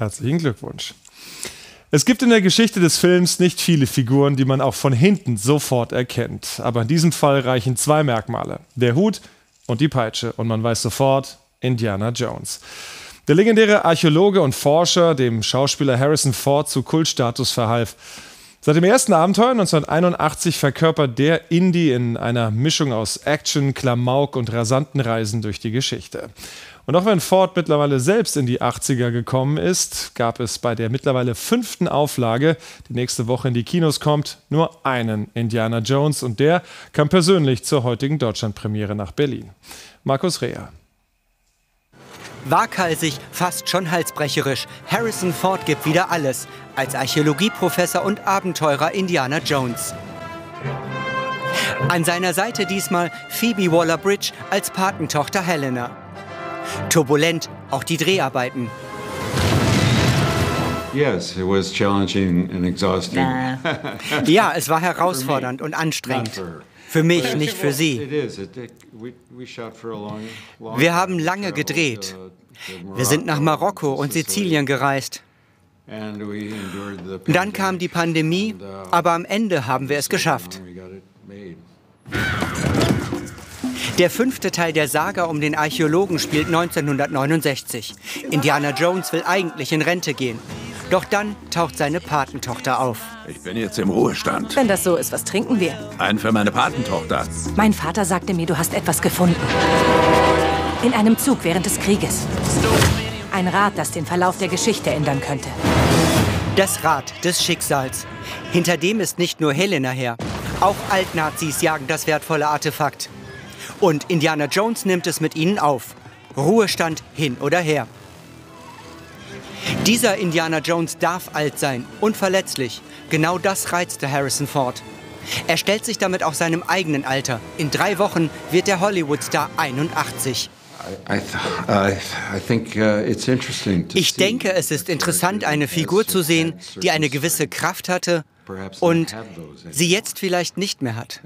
Herzlichen Glückwunsch. Es gibt in der Geschichte des Films nicht viele Figuren, die man auch von hinten sofort erkennt. Aber in diesem Fall reichen zwei Merkmale. Der Hut und die Peitsche. Und man weiß sofort, Indiana Jones. Der legendäre Archäologe und Forscher, dem Schauspieler Harrison Ford zu Kultstatus verhalf. Seit dem ersten Abenteuer 1981 verkörpert der Indie in einer Mischung aus Action, Klamauk und rasanten Reisen durch die Geschichte. Und auch wenn Ford mittlerweile selbst in die 80er gekommen ist, gab es bei der mittlerweile fünften Auflage, die nächste Woche in die Kinos kommt, nur einen Indiana Jones und der kam persönlich zur heutigen Deutschlandpremiere nach Berlin. Markus Rea. Waghalsig, fast schon halsbrecherisch. Harrison Ford gibt wieder alles. Als Archäologieprofessor und Abenteurer Indiana Jones. An seiner Seite diesmal Phoebe Waller-Bridge als Patentochter Helena. Turbulent, auch die Dreharbeiten. Yes, it was challenging and exhausting. ja, es war herausfordernd und anstrengend. Für mich, nicht für Sie. Wir haben lange gedreht. Wir sind nach Marokko und Sizilien gereist. Dann kam die Pandemie, aber am Ende haben wir es geschafft. Der fünfte Teil der Saga um den Archäologen spielt 1969. Indiana Jones will eigentlich in Rente gehen. Doch dann taucht seine Patentochter auf. Ich bin jetzt im Ruhestand. Wenn das so ist, was trinken wir? Einen für meine Patentochter. Mein Vater sagte mir, du hast etwas gefunden. In einem Zug während des Krieges. Ein Rad, das den Verlauf der Geschichte ändern könnte. Das Rad des Schicksals. Hinter dem ist nicht nur Helena her. Auch Altnazis jagen das wertvolle Artefakt. Und Indiana Jones nimmt es mit ihnen auf. Ruhestand hin oder her. Dieser Indiana Jones darf alt sein, unverletzlich. Genau das reizte Harrison Ford. Er stellt sich damit auch seinem eigenen Alter. In drei Wochen wird der Hollywood-Star 81. Uh, ich denke, es ist interessant, eine Figur zu sehen, die eine gewisse Kraft hatte und sie jetzt vielleicht nicht mehr hat.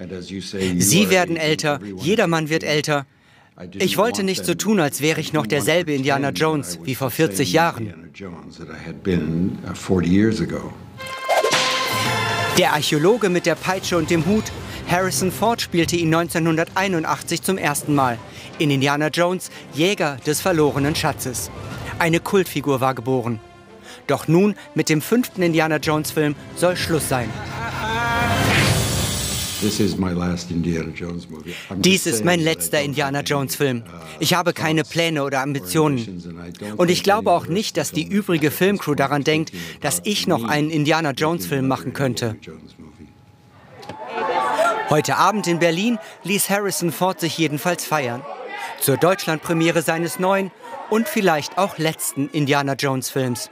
Sie werden älter, jedermann wird älter. Ich wollte nicht so tun, als wäre ich noch derselbe Indiana Jones wie vor 40 Jahren. Der Archäologe mit der Peitsche und dem Hut, Harrison Ford spielte ihn 1981 zum ersten Mal. In Indiana Jones, Jäger des verlorenen Schatzes. Eine Kultfigur war geboren. Doch nun, mit dem fünften Indiana Jones-Film, soll Schluss sein. Dies ist mein letzter Indiana Jones-Film. Uh, ich habe keine Pläne oder Ambitionen. Und ich glaube auch nicht, dass die übrige Filmcrew daran denkt, dass ich noch einen Indiana Jones-Film machen könnte. Heute Abend in Berlin ließ Harrison Ford sich jedenfalls feiern. Zur Deutschlandpremiere seines neuen und vielleicht auch letzten Indiana Jones-Films.